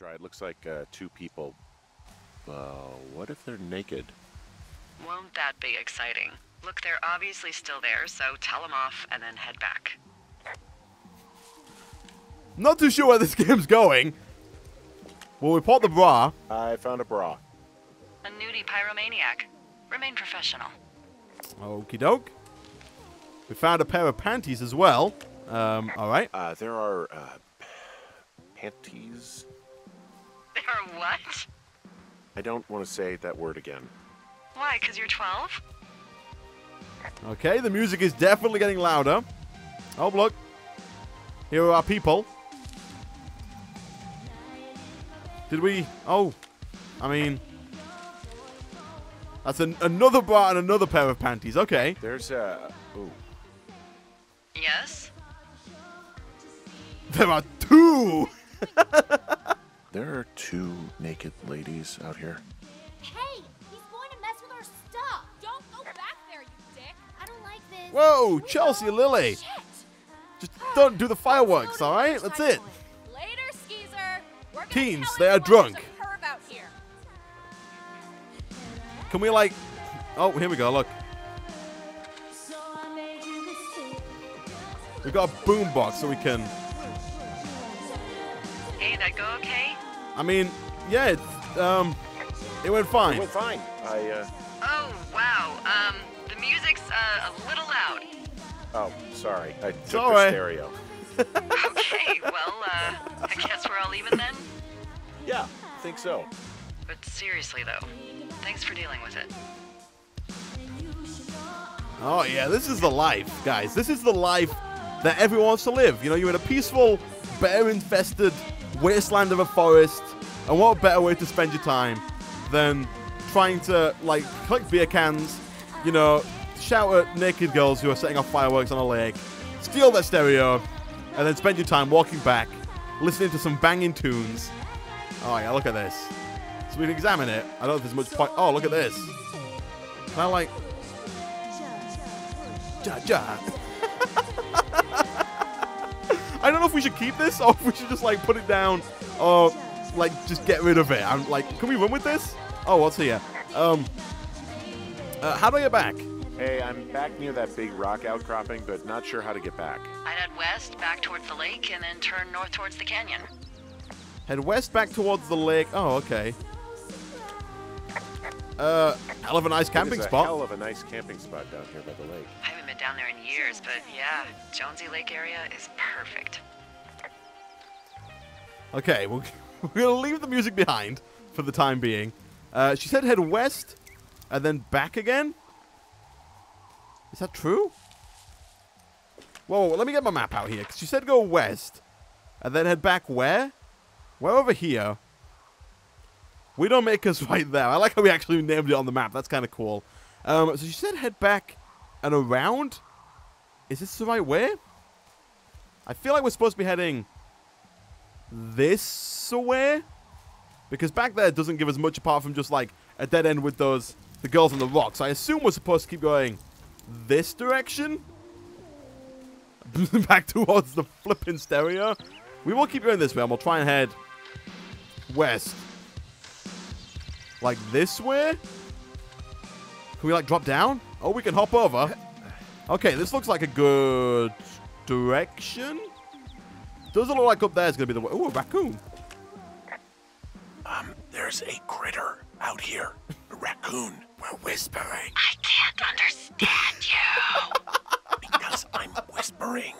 dry. It looks like uh, two people. Uh, what if they're naked? Won't that be exciting? Look, they're obviously still there, so tell them off and then head back. Not too sure where this game's going. Well We'll report the bra. I found a bra. A nudie pyromaniac. Remain professional. Okie doke. We found a pair of panties as well. Um, alright. Uh, there are uh, panties. There what? I don't want to say that word again. Why, because you're 12? Okay, the music is definitely getting louder. Oh, look. Here are our people. Did we... Oh. I mean... That's an, another bra and another pair of panties. Okay. There's a. Ooh. Yes? There are two! There are two naked ladies out here. Hey, he's going to mess with our stuff. Don't go back there, you dick. I don't like this. Whoa, Chelsea Lily. Shit. Just don't do the fireworks, alright? That's it. Later, Skeezer. We're Teens, they are drunk. there's a perv out here. Can we, like... Oh, here we go, look. We've got a boombox so we can... Hey, that go okay? I mean, yeah, it's, um... It went fine. It fine. went fine. I, uh. Oh, wow. Um, the music's uh, a little loud. Oh, sorry. I took all the right. stereo. Okay, well, uh, I guess we're all even then? Yeah, I think so. But seriously, though, thanks for dealing with it. Oh yeah, this is the life, guys. This is the life that everyone wants to live. You know, you're in a peaceful, bear-infested wasteland of a forest, and what better way to spend your time than trying to like collect beer cans, you know, shout at naked girls who are setting off fireworks on a lake, steal their stereo, and then spend your time walking back, listening to some banging tunes. Oh yeah, look at this. So we can examine it. I don't know if there's much point. Oh, look at this. Can I like Ja, ja. I don't know if we should keep this or if we should just like put it down or like just get rid of it. I'm like, can we run with this? Oh, what's here? Um, uh, how do I get back? Hey, I'm back near that big rock outcropping, but not sure how to get back. I'd head west, back towards the lake, and then turn north towards the canyon. Head west back towards the lake. Oh, okay. Uh, hell of a nice camping is a spot. hell of a nice camping spot down here by the lake. I haven't been down there in years, but yeah, Jonesy Lake area is perfect. Okay, we're, we're gonna leave the music behind for the time being. Uh, she said head west and then back again. Is that true? Whoa, let me get my map out here. 'cause she said go west and then head back where? Where over here? We don't make us right there. I like how we actually named it on the map. That's kind of cool. Um, so she said head back and around. Is this the right way? I feel like we're supposed to be heading this way because back there doesn't give us much apart from just like a dead end with those the girls on the rocks. I assume we're supposed to keep going this direction back towards the flipping stereo. We will keep going this way and we'll try and head west like this way. Can we like drop down? Oh, we can hop over. Okay, this looks like a good direction. Doesn't look like up there is going to be the way. Ooh, a raccoon. Um, there's a critter out here. A raccoon. We're whispering I can't understand you because I'm whispering.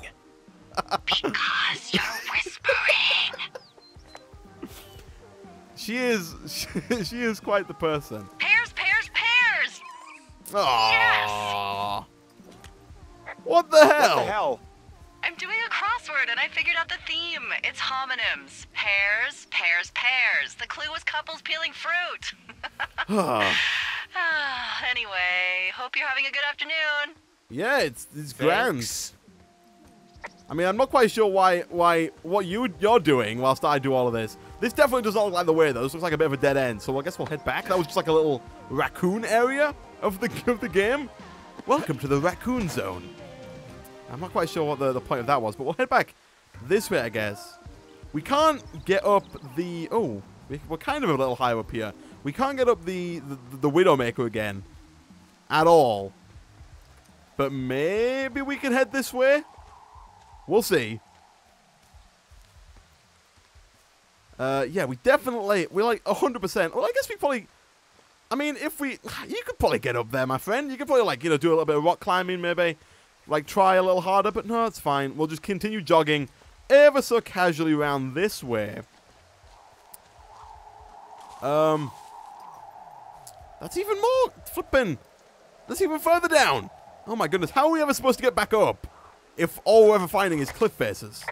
because you're whispering. She is, she is quite the person. Pears, pears, pears! Aww. What the hell? What hell? the hell? I'm doing a crossword and I figured out the theme. It's homonyms. Pears, pears, pears. The clue was couples peeling fruit. Ah, anyway, hope you're having a good afternoon. yeah, it's it's grand. I mean, I'm not quite sure why why what you you're doing whilst I do all of this. This definitely does not look like the way though. This looks like a bit of a dead end. So I guess we'll head back. That was just like a little raccoon area of the of the game. Welcome to the raccoon zone. I'm not quite sure what the, the point of that was, but we'll head back this way, I guess. We can't get up the... Oh, we- we're kind of a little higher up here. We can't get up the, the, the Widowmaker again. At all. But maybe we can head this way? We'll see. Uh, yeah, we definitely... We're like 100%. Well, I guess we probably... I mean, if we... You could probably get up there, my friend. You could probably, like, you know, do a little bit of rock climbing, maybe. Like, try a little harder. But no, it's fine. We'll just continue jogging ever so casually around this way. Um... That's even more flipping. That's even further down. Oh my goodness, how are we ever supposed to get back up if all we're ever finding is cliff faces?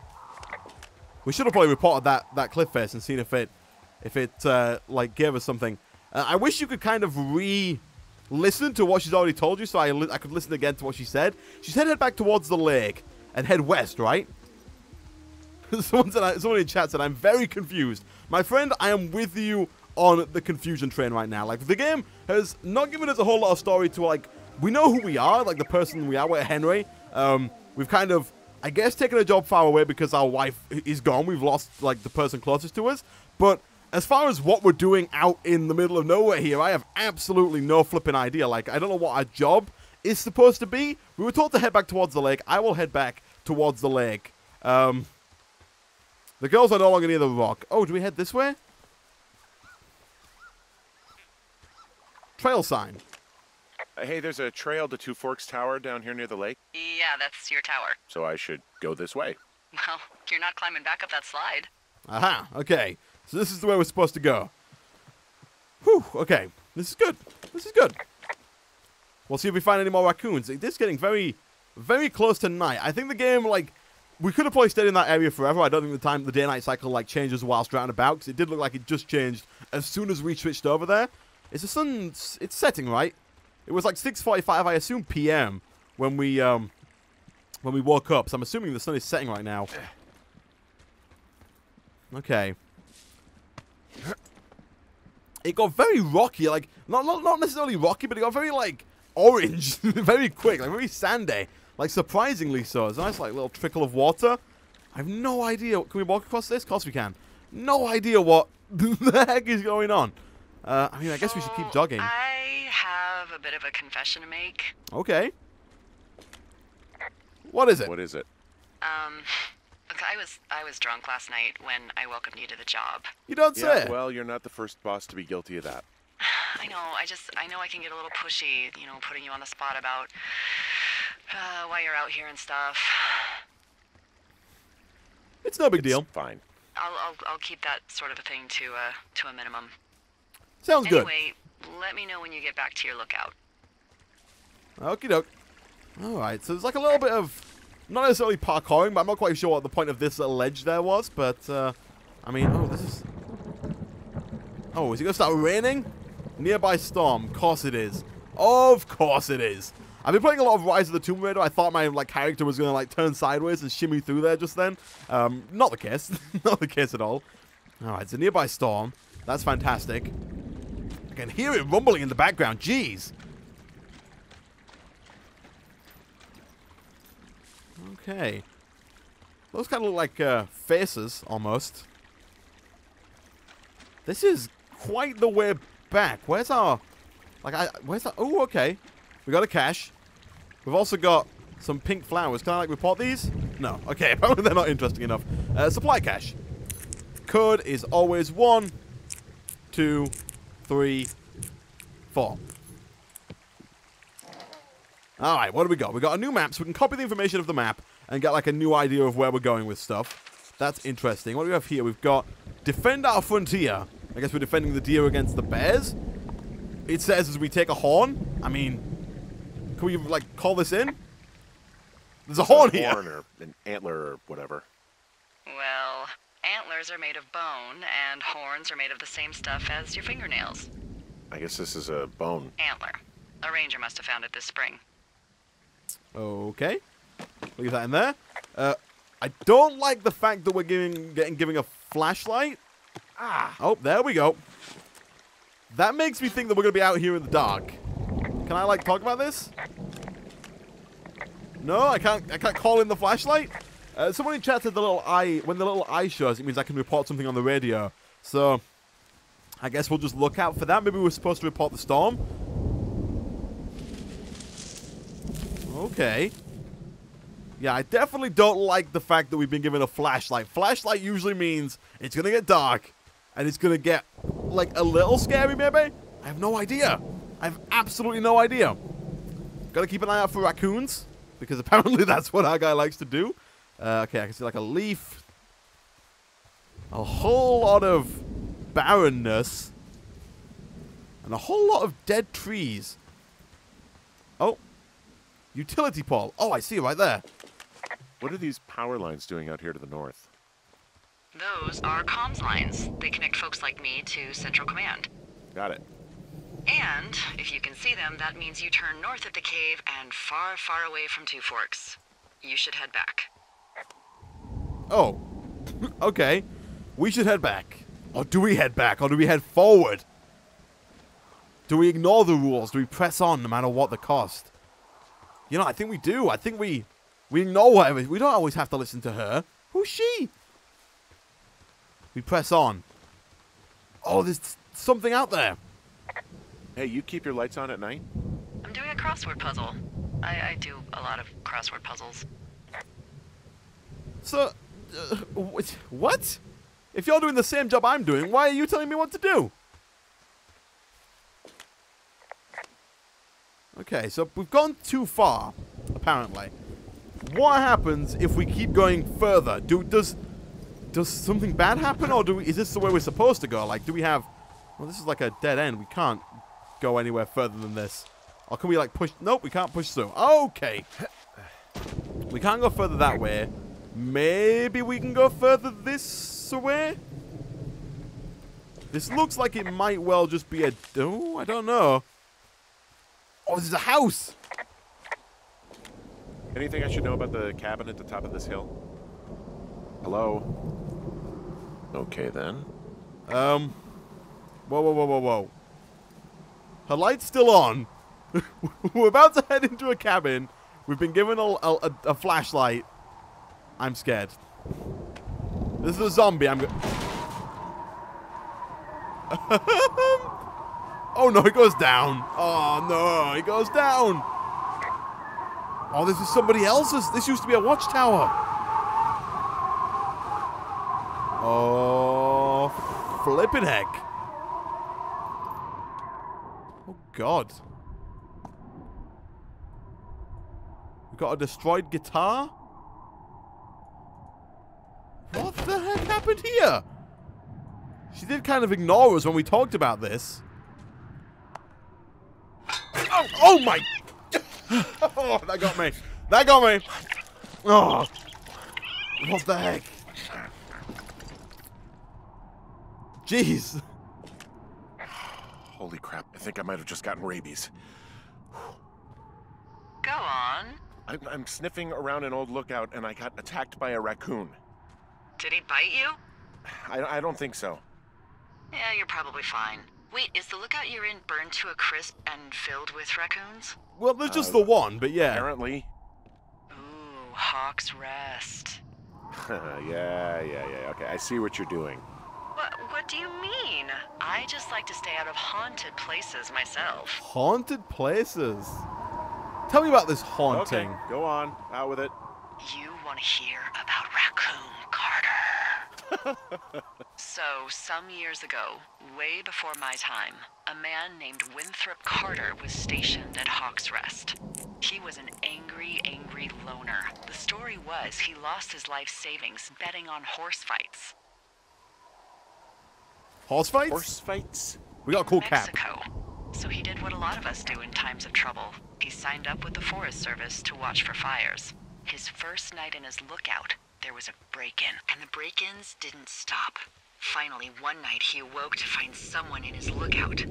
We should have probably reported that that cliff face and seen if it if it uh, like gave us something. Uh, I wish you could kind of re-listen to what she's already told you, so I I could listen again to what she said. She said head back towards the lake and head west, right? someone said, someone in chat said I'm very confused. My friend, I am with you on the confusion train right now. Like the game has not given us a whole lot of story to like we know who we are, like the person we are. We're Henry. Um, we've kind of, I guess, taken a job far away because our wife is gone. We've lost like the person closest to us. But as far as what we're doing out in the middle of nowhere here, I have absolutely no flipping idea. Like I don't know what our job is supposed to be. We were told to head back towards the lake. I will head back towards the lake. Um, the girls are no longer near the rock. Oh, do we head this way? Trail sign. Uh, hey, there's a trail to Two Forks Tower down here near the lake, Yeah, that's your tower. so I should go this way. Well, you're not climbing back up that slide. Aha, okay. So this is the way we're supposed to go. Whew, okay. This is good. This is good. We'll see if we find any more raccoons. This is getting very, very close to night. I think the game, like, we could have probably stayed in that area forever. I don't think the time, the day-night cycle, like, changes whilst round about, because it did look like it just changed as soon as we switched over there. It's the sun, it's setting, right? It was like 6.45, I assume PM, when we, um, when we woke up. So I'm assuming the sun is setting right now. Okay. It got very rocky, like not not, not necessarily rocky, but it got very like orange, very quick, like very sandy, like surprisingly so. It's a nice like little trickle of water. I have no idea. Can we walk across this? Of course we can. No idea what the heck is going on. Uh, I mean, I guess we should keep So, jogging. I have a bit of a confession to make. Okay. What is it? What is it? Um, look, I was I was drunk last night when I welcomed you to the job. You don't say. Well, you're not the first boss to be guilty of that. I know. I just I know I can get a little pushy, you know, putting you on the spot about uh, why you're out here and stuff. it's no big It's deal. Fine. I'll I'll, I'll keep that sort of a thing to uh to a minimum. Sounds good. Anyway, let me know when you get back to your lookout. Okie doke. Alright, so there's like a little bit of, not necessarily parkouring, but I'm not quite sure what the point of this ledge there was, but, uh, I mean, oh, this is... Oh, is it going to start raining? Nearby storm. Of course it is. Of course it is. I've been playing a lot of Rise of the Tomb Raider. I thought my like character was going to like turn sideways and shimmy through there just then. Um, not the case. not the case at all. Alright, it's a nearby storm. That's fantastic. I can hear it rumbling in the background. Jeez. Okay. Those kind of look like uh, faces, almost. This is quite the way back. Where's our... Like, I, where's that? Oh, okay. We got a cache. We've also got some pink flowers. Can I, like, report these? No. Okay, apparently they're not interesting enough. Uh, supply cache. Code is always one, two, three, four. Alright, what do we got? We got a new map, so we can copy the information of the map and get like a new idea of where we're going with stuff. That's interesting. What do we have here? We've got defend our frontier. I guess we're defending the deer against the bears. It says as we take a horn. I mean, can we like call this in? There's a horn here. Horn or an antler or whatever. Well, antlers are made of bone, and horns are made of the same stuff as your fingernails. I guess this is a bone. Antler. A ranger must have found it this spring. Okay. Leave that in there. Uh, I don't like the fact that we're giving getting giving a flashlight. Ah. Oh, there we go. That makes me think that we're gonna be out here in the dark. Can I like talk about this? No, I can't. I can't call in the flashlight. Uh, someone in chat said the little eye, when the little eye shows, it means I can report something on the radio. So, I guess we'll just look out for that. Maybe we're supposed to report the storm. Okay. Yeah, I definitely don't like the fact that we've been given a flashlight. Flashlight usually means it's to get dark and it's to get, like, a little scary, maybe? I have no idea. I have absolutely no idea. Got to keep an eye out for raccoons because apparently that's what our guy likes to do. Uh, okay, I can see, like, a leaf. A whole lot of barrenness. And a whole lot of dead trees. Utility pole. Oh, I see right there. What are these power lines doing out here to the north? Those are comms lines. They connect folks like me to Central Command. Got it. And if you can see them, that means you turn north of the cave and far, far away from Two Forks. You should head back. Oh. okay. We should head back. Or do we head back? Or do we head forward? Do we ignore the rules? Do we press on no matter what the cost? You know, I think we do. I think we we know whatever. We don't always have to listen to her. Who's she? We press on. Oh, there's something out there. Hey, you keep your lights on at night? I'm doing a crossword puzzle. I, I do a lot of crossword puzzles. So, uh, what? If you're doing the same job I'm doing, why are you telling me what to do? Okay, so we've gone too far, apparently. What happens if we keep going further? Do does does something bad happen, or do we, is this the way we're supposed to go? Like, do we have? Well, this is like a dead end. We can't go anywhere further than this. Or can we like push? Nope, we can't push through. Okay, we can't go further that way. Maybe we can go further this way. This looks like it might well just be a. Oh, I don't know. Oh, this is a house. Anything I should know about the cabin at the top of this hill? Hello? Okay then. Um. Whoa, whoa, whoa, whoa, whoa. Her light's still on. We're about to head into a cabin. We've been given a, a, a- flashlight. I'm scared. This is a zombie. I'm. oh no, he goes down. Oh no, he goes down. Oh, this is somebody else's. This used to be a watchtower. Oh, flipping heck. Oh, God. We got a destroyed guitar? What the heck happened here? She did kind of ignore us when we talked about this. Oh, oh my! oh, that got me. That got me. Oh, what the heck? Jeez. Holy crap, I think I might have just gotten rabies. Go on. I'm, I'm sniffing around an old lookout and I got attacked by a raccoon. Did he bite you? I, I don't think so. Yeah, you're probably fine. Wait, is the lookout you're in burned to a crisp and filled with raccoons? Well, there's just the uh, one, but yeah. Apparently. Ooh, Hawk's Rest. yeah, yeah, yeah. Okay, I see what you're doing. What, what do you mean? I just like to stay out of haunted places myself. Haunted places. Tell me about this haunting. Okay, go on. Out with it. You want to hear about Raccoon Carter? So, some years ago, way before my time, a man named Winthrop Carter was stationed at Hawk's Rest. He was an angry, angry loner. The story was he lost his life savings betting on horse fights. Horse fights? Horse fights? We got a cool cap. Mexico. So he did what a lot of us do in times of trouble. He signed up with the Forest Service to watch for fires. His first night in his lookout, there was a break-in, and the break-ins didn't stop. Finally, one night he awoke to find someone in his lookout.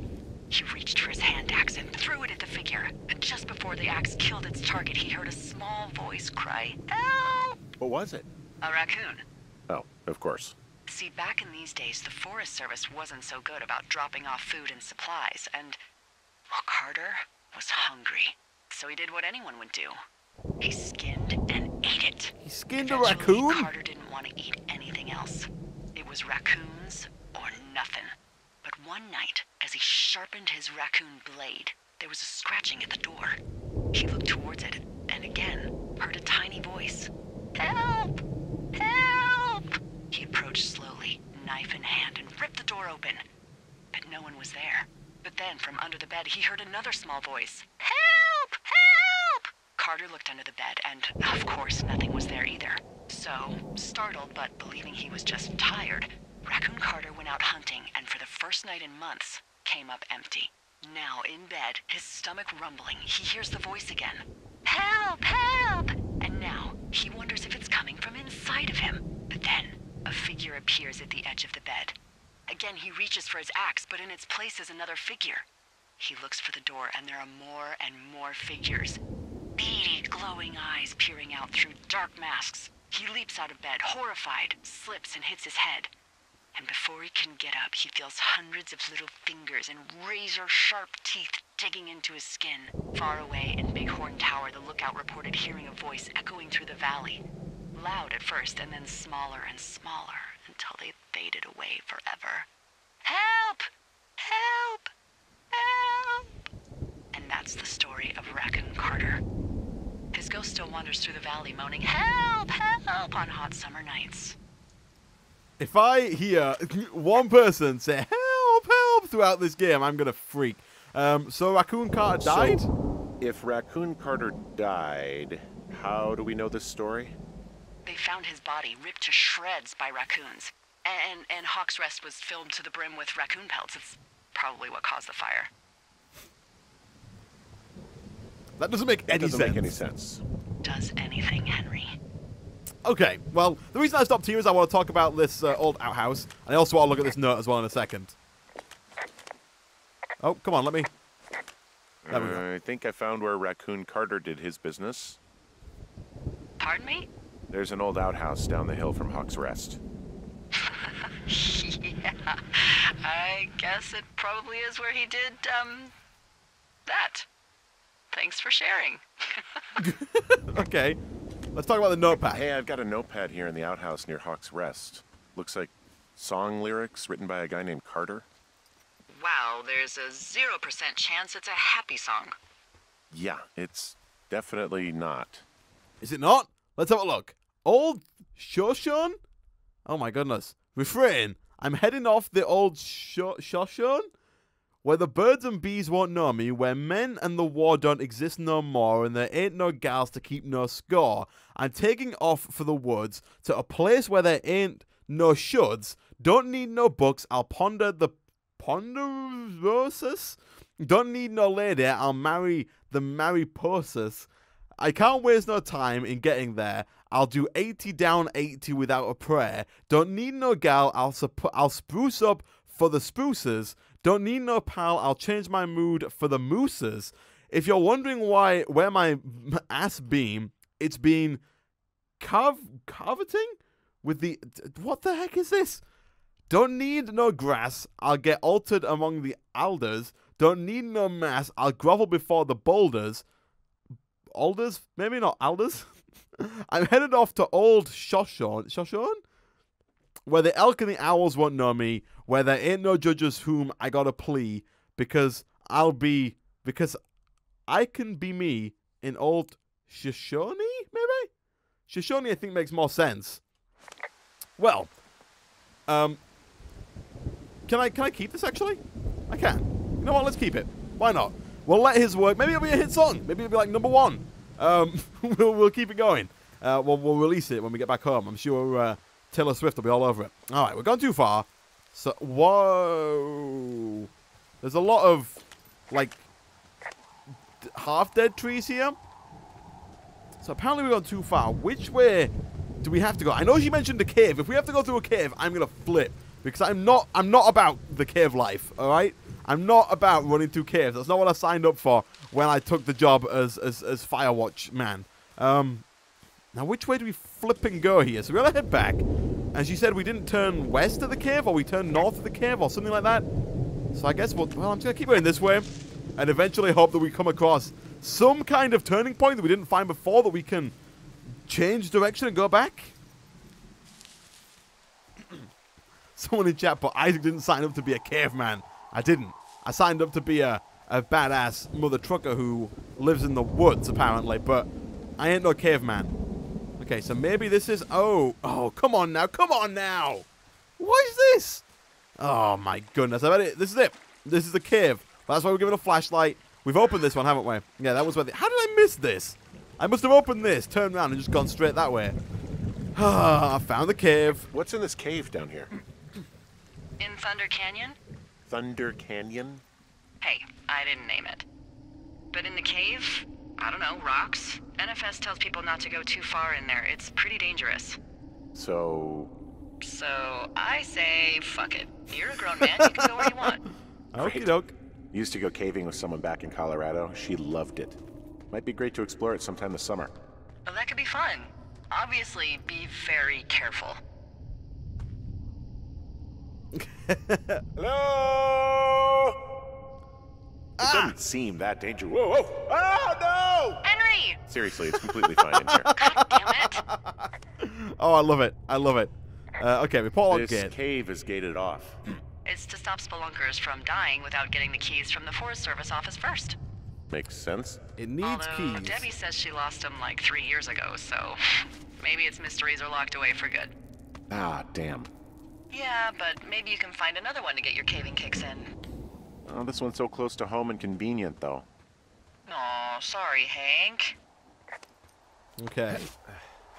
He reached for his hand axe and threw it at the figure. And just before the axe killed its target, he heard a small voice cry, Help! What was it? A raccoon. Oh, of course. See, back in these days, the Forest Service wasn't so good about dropping off food and supplies, and. Well, Carter was hungry. So he did what anyone would do he skinned and ate it. He skinned a raccoon? Carter didn't want to eat anything else. It was raccoons or nothing. But one night, as he sharpened his raccoon blade, there was a scratching at the door. He looked towards it and again heard a tiny voice. Help! Help! He approached slowly, knife in hand, and ripped the door open. But no one was there. But then, from under the bed, he heard another small voice. Help! Carter looked under the bed, and of course, nothing was there either. So, startled but believing he was just tired, Raccoon Carter went out hunting and for the first night in months came up empty. Now, in bed, his stomach rumbling, he hears the voice again. Help! Help! And now, he wonders if it's coming from inside of him. But then, a figure appears at the edge of the bed. Again, he reaches for his axe, but in its place is another figure. He looks for the door, and there are more and more figures. Beady, glowing eyes peering out through dark masks. He leaps out of bed, horrified, slips and hits his head. And before he can get up, he feels hundreds of little fingers and razor sharp teeth digging into his skin. Far away in Bighorn Tower, the lookout reported hearing a voice echoing through the valley. Loud at first, and then smaller and smaller until they faded away forever. Help! Help! Help! And that's the story of Raccoon Carter. His ghost still wanders through the valley, moaning, Help! Help! on hot summer nights. If I hear one person say help, help throughout this game, I'm gonna freak. Um, so Raccoon Carter died? So, if Raccoon Carter died, how do we know this story? They found his body ripped to shreds by raccoons. And, and Hawk's Rest was filled to the brim with raccoon pelts. It's probably what caused the fire. That doesn't make any doesn't sense. make any sense. Does anything, Henry? Okay, well, the reason I stopped here is I want to talk about this uh, old outhouse, and I also want to look at this note as well in a second. Oh, come on, let me. There we go. I think I found where Raccoon Carter did his business. Pardon me? There's an old outhouse down the hill from Hawk's Rest. yeah, I guess it probably is where he did, um, that. Thanks for sharing. Okay, let's talk about the notepad. Hey, I've got a notepad here in the outhouse near Hawk's Rest. Looks like song lyrics written by a guy named Carter. Wow, there's a 0% chance it's a happy song. Yeah, it's definitely not. Is it not? Let's have a look. Old Shoshone? Oh my goodness. Refrain. I'm heading off the old Shoshone? Where the birds and bees won't know me, where men and the war don't exist no more, and there ain't no gals to keep no score. I'm taking off for the woods to a place where there ain't no shoulds. Don't need no books, I'll ponder the ponderosas. Don't need no lady, I'll marry the Mariposas. I can't waste no time in getting there. I'll do 80 down 80 without a prayer. Don't need no gal, I'll, I'll spruce up for the spruces. Don't need no pal, I'll change my mood for the mooses. If you're wondering why where my ass beam, it's been carv carveting with the what the heck is this? Don't need no grass, I'll get altered among the alders. Don't need no mass, I'll grovel before the boulders. Alders? Maybe not alders? I'm headed off to old Shoshone. Shoshone? Where the elk and the owls won't know me, where there ain't no judges whom I gotta plea, because I'll be, because I can be me in old Shoshone, maybe? Shoshone, I think, makes more sense. Well, um, can I can I keep this actually? I can. You know what? Let's keep it. Why not? We'll let his work. Maybe it'll be a hit song. Maybe it'll be like number one. Um, we'll we'll keep it going. Uh, we'll we'll release it when we get back home. I'm sure uh, Taylor Swift will be all over it. All right, we're gone too far. So whoa, there's a lot of like d- half dead trees here. So apparently we've gone too far. Which way do we have to go? I know she mentioned the cave. If we have to go through a cave, I'm gonna flip because I'm not. I'm not about the cave life. All right. I'm not about running through caves. That's not what I signed up for when I took the job as as, as Firewatch man. Um, now which way do we flip and go here? So we gotta head back. And she said we didn't turn west of the cave, or we turned north of the cave, or something like that. So I guess we'll, well, I'm just gonna keep going this way, and eventually hope that we come across some kind of turning point that we didn't find before that we can change direction and go back? Someone in chat, but Isaac didn't sign up to be a caveman. I didn't. I signed up to be a, a badass mother trucker who lives in the woods, apparently, but I ain't no caveman. Okay, so maybe this is... Oh, oh, come on now, come on now! What is this? Oh, my goodness. I bet it... This is it. This is the cave. That's why we're giving a flashlight. We've opened this one, haven't we? Yeah, that was where... The, how did I miss this? I must have opened this, turned around, and just gone straight that way. Ah, I found the cave. What's in this cave down here? In Thunder Canyon? Thunder Canyon? Hey, I didn't name it. But in the cave, I don't know, rocks? NFS tells people not to go too far in there. It's pretty dangerous. So, So I say, fuck it. You're a grown man, you can go where you want. Okie doke. used to go caving with someone back in Colorado. She loved it. Might be great to explore it sometime this summer. Well, that could be fun. Obviously, be very careful. Hello? It doesn't seem that dangerous. Whoa, whoa! Ah, Henry! Seriously, it's completely fine in here. Damn it! Oh, I love it. I love it. Uh, okay, we pull out This gate. cave is gated off. It's to stop spelunkers from dying without getting the keys from the Forest Service office first. Makes sense. It needs Although keys. Debbie says she lost them like three years ago, so maybe its mysteries are locked away for good. Ah, damn. Yeah, but maybe you can find another one to get your caving kicks in. Oh, this one's so close to home and convenient, though. Aw, sorry, Hank. Okay.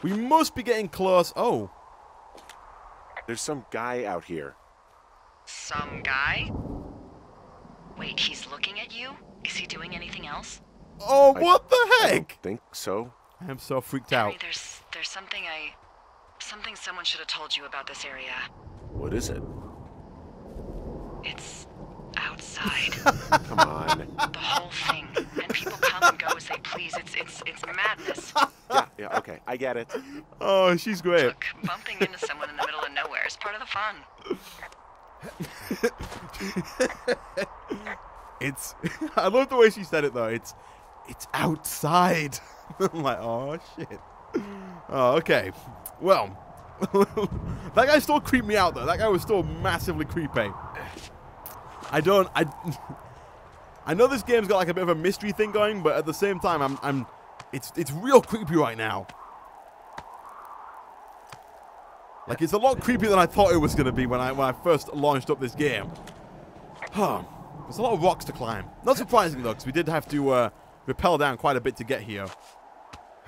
We must be getting close. Oh. There's some guy out here. Some guy? Wait, he's looking at you? Is he doing anything else? Oh, I- what the I don't heck? think so. I am so freaked Henry, out. there's there's something I something someone should have told you about this area. What is it? It's outside. Come on. the whole thing. And people come and go as they please. It's it's it's madness. yeah, yeah, okay. I get it. Oh, she's great. Look, bumping into someone in the middle of nowhere is part of the fun. It's. I love the way she said it though. It's. It's outside. I'm like, oh shit. Oh, okay. Well, that guy still creeped me out though. That guy was still massively creepy. I don't. I. I know this game's got like a bit of a mystery thing going, but at the same time, I'm. I'm. It's. It's real creepy right now. Like it's a lot creepier than I thought it was gonna be when I when I first launched up this game. Huh. There's a lot of rocks to climb. Not surprising though, because we did have to uh, rappel down quite a bit to get here.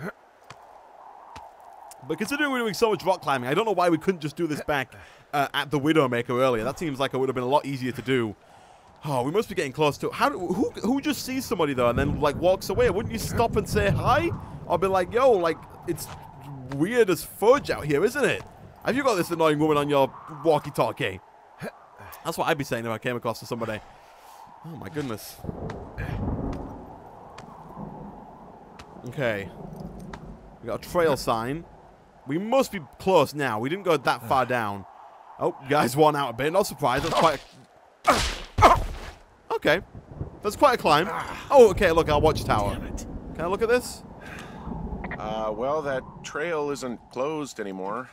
But considering we're doing so much rock climbing, I don't know why we couldn't just do this back uh, at the Widowmaker earlier. That seems like it would have been a lot easier to do. Oh, we must be getting close to. How? Do, who? Who just sees somebody though and then like walks away? Wouldn't you stop and say hi? Or be like, yo, like it's weird as fudge out here, isn't it? Have you got this annoying woman on your walkie-talkie? That's what I'd be saying if I came across to somebody. Oh my goodness. Okay. We got a trail sign. We must be close now. We didn't go that far down. Oh, guys won out a bit. Not surprised. That's quite a... Okay. That's quite a climb. Oh, okay, look, our watchtower. Can I look at this? Uh, well, that trail isn't closed anymore.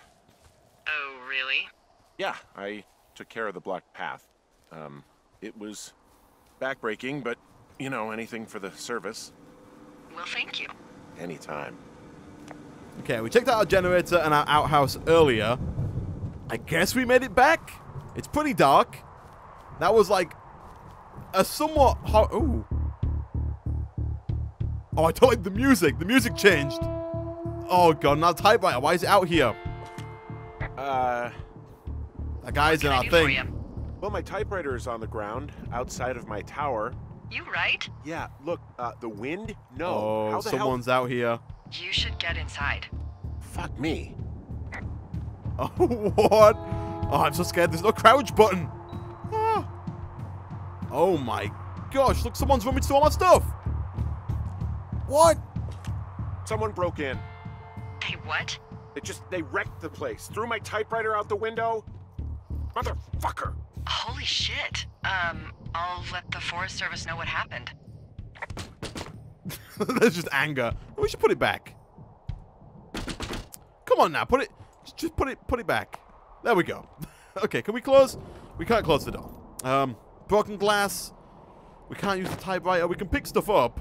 Oh, really? Yeah, I took care of the blocked path. Um, it was backbreaking, but, you know, anything for the service. Well, thank you. Anytime. Okay, we checked out our generator and our outhouse earlier. I guess we made it back. It's pretty dark. That was like a somewhat hot. Ooh. Oh, I don't like the music. The music changed. Oh god, now typewriter. Why is it out here? Uh, That guy's in What our can I do for thing. you? well, my typewriter is on the ground outside of my tower. You right? Yeah, look, uh, the wind? No. Oh, How the someone's out here. You should get inside. Fuck me. Oh, what? Oh, I'm so scared. There's no crouch button. Oh my gosh! Look, someone's rummaged through all my stuff. What? Someone broke in. Hey, what? They just, they wrecked the place. Threw my typewriter out the window. Motherfucker. Holy shit. Um, I'll let the Forest Service know what happened. That's just anger. We should put it back. Come on now, put it. Just, just put it. Put it back. There we go. okay, can we close? We can't close the door. Um, broken glass. We can't use the typewriter. We can pick stuff up,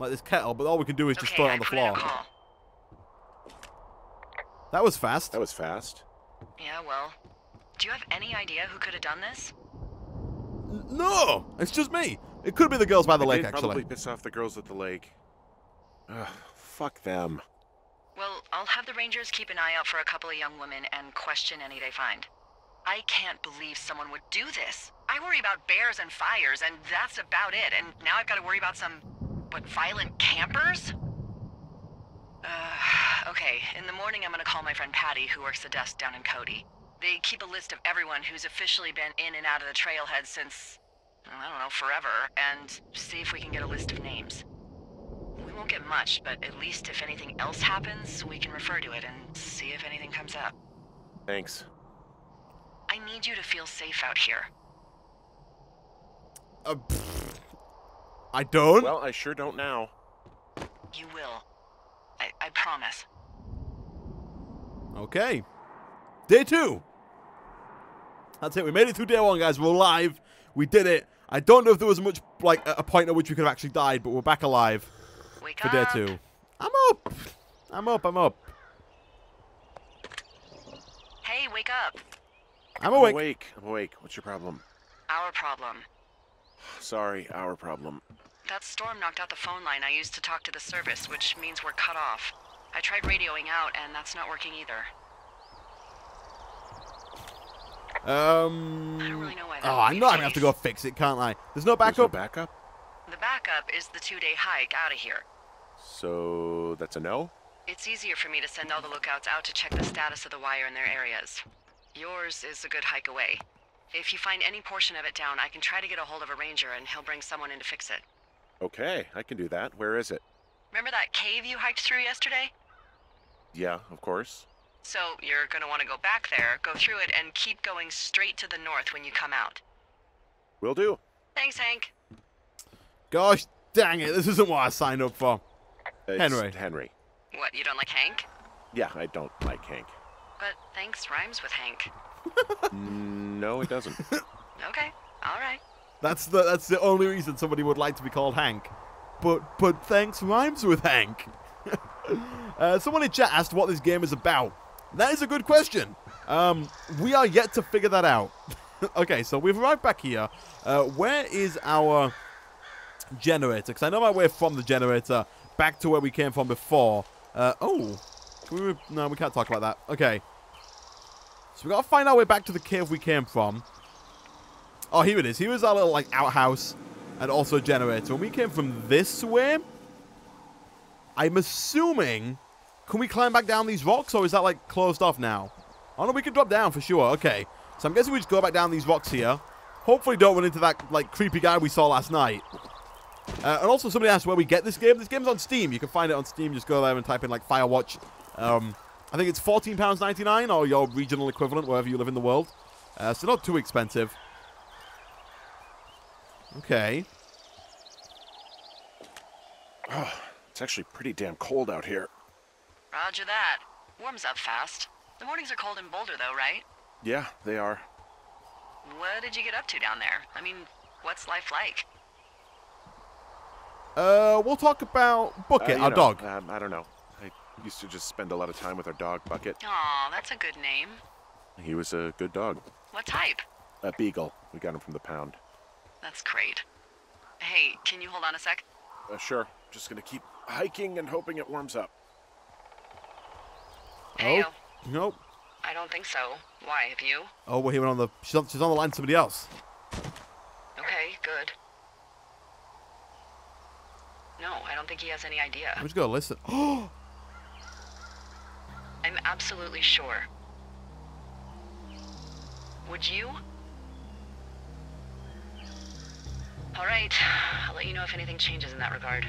like this kettle, but all we can do is just throw it I on the put in a floor. That was fast. That was fast. Yeah, well, do you have any idea who could have done this? No, it's just me. It could be the girls by the It lake, actually. probably piss off the girls at the lake. Ugh, fuck them. Well, I'll have the Rangers keep an eye out for a couple of young women and question any they find. I can't believe someone would do this. I worry about bears and fires, and that's about it. And now I've got to worry about some, what, violent campers? Uh, okay, in the morning I'm gonna call my friend Patty, who works the desk down in Cody. They keep a list of everyone who's officially been in and out of the trailhead since, I don't know, forever, and see if we can get a list of names. We won't get much, but at least if anything else happens, we can refer to it and see if anything comes up. Thanks. I need you to feel safe out here. Uh, pfft. I don't. Well, I sure don't now. You will. I, I promise. Okay. Day two. That's it. We made it through day one, guys. We're alive. We did it. I don't know if there was much, like, a a point at which we could have actually died, but we're back alive Wake for up. day two. I'm up. I'm up. I'm up. Hey, wake up. I'm I'm awake. awake. I'm awake. What's your problem? Our problem. Sorry, our problem. That storm knocked out the phone line I used to talk to the service, which means we're cut off. I tried radioing out, and that's not working either. Um. I don't really know why that Oh, I be know I'm gonna have to go fix it, can't I? There's no There's no backup. backup? The backup is the two day hike out of here. So that's a no? It's easier for me to send all the lookouts out to check the status of the wire in their areas. Yours is a good hike away. If you find any portion of it down, I can try to get a hold of a ranger and he'll bring someone in to fix it. Okay, I can do that. Where is it? Remember that cave you hiked through yesterday? Yeah, of course. So you're gonna want to go back there, go through it, and keep going straight to the north when you come out. Will do. Thanks, Hank. Gosh dang it! This isn't what I signed up for. It's Henry. Henry. What, you don't like Hank? Yeah, I don't like Hank. But thanks rhymes with Hank. No, it doesn't. Okay, alright. That's the that's the only reason somebody would like to be called Hank. But but thanks rhymes with Hank. uh, someone in chat asked what this game is about. That is a good question. Um, we are yet to figure that out. okay, so we've arrived back here. Uh, where is our generator? Because I know my way from the generator back to where we came from before. Uh, oh, Can we, no, we can't talk about that. Okay. So we got to find our way back to the cave we came from. Oh, here it is. Here is our little like outhouse and also generator. And we came from this way. I'm assuming. Can we climb back down these rocks, or is that like closed off now? Oh no, we can drop down for sure. Okay, so I'm guessing we just go back down these rocks here. Hopefully, don't run into that like creepy guy we saw last night. Uh, and also, somebody asked where we get this game. This game's on Steam. You can find it on Steam. Just go there and type in like Firewatch. Um, I think it's £14.99 or your regional equivalent wherever you live in the world. Uh, so not too expensive. Okay. It's actually pretty damn cold out here. Roger that. Warms up fast. The mornings are cold in Boulder, though, right? Yeah, they are. What did you get up to down there? I mean, what's life like? Uh, we'll talk about Uh, Bucket, you our know, dog. Um, I don't know. I used to just spend a lot of time with our dog, Bucket. Aw, that's a good name. He was a good dog. What type? A beagle. We got him from the pound. That's great. Hey, can you hold on a sec? Uh, sure. Just gonna keep hiking and hoping it warms up. Hey, Oh, nope. I don't think so. Why, have you? Oh, we're here on the. She's on, she's on the line to somebody else. Okay, good. No, I don't think he has any idea. I'm just gonna listen. Oh, I'm absolutely sure. Would you? All right, I'll let you know if anything changes in that regard.